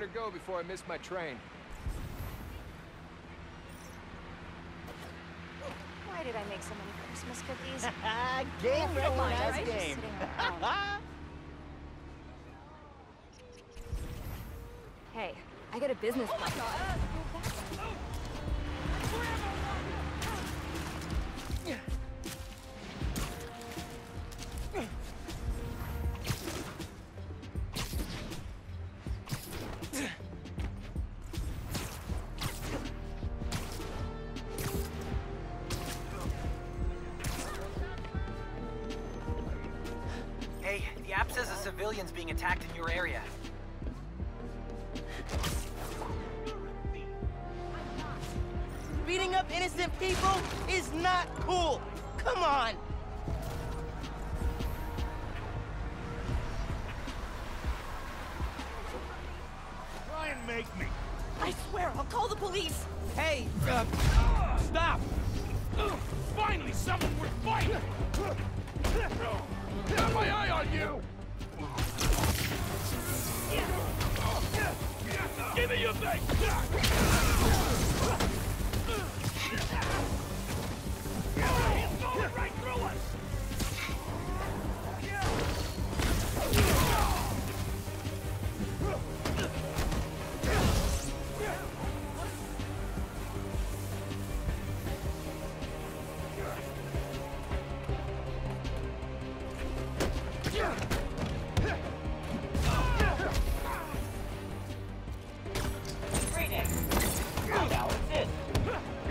better go before I miss my train. Why did I make so many Christmas cookies? game Yeah, recognized right? game. Sitting around. hey, I got a business plan. Hey, the app says a civilian's being attacked in your area. Beating up innocent people is not cool. Come on. Try and make me. I swear, I'll call the police. Hey, uh, Stop! Finally, someone worth fighting! On you! Give me your thing!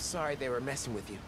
Sorry they were messing with you.